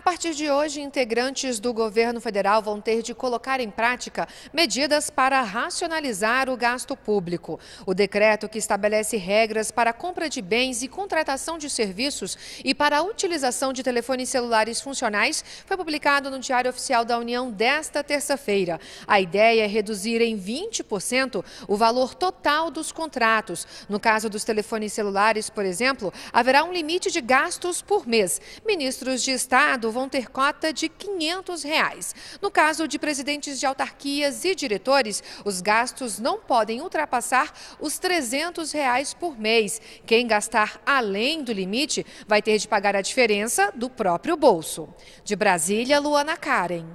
partir de hoje, integrantes do governo federal vão ter de colocar em prática medidas para racionalizar o gasto público. O decreto que estabelece regras para a compra de bens e contratação de serviços e para a utilização de telefones celulares funcionais foi publicado no Diário Oficial da União desta terça-feira. A ideia é reduzir em 20% o valor total dos contratos. No caso dos telefones celulares, por exemplo, haverá um limite de gastos por mês. Ministros de Estado vão ter cota de 500 reais. No caso de presidentes de autarquias e diretores, os gastos não podem ultrapassar os 300 reais por mês. Quem gastar além do limite vai ter de pagar a diferença do próprio bolso. De Brasília, Luana Karen.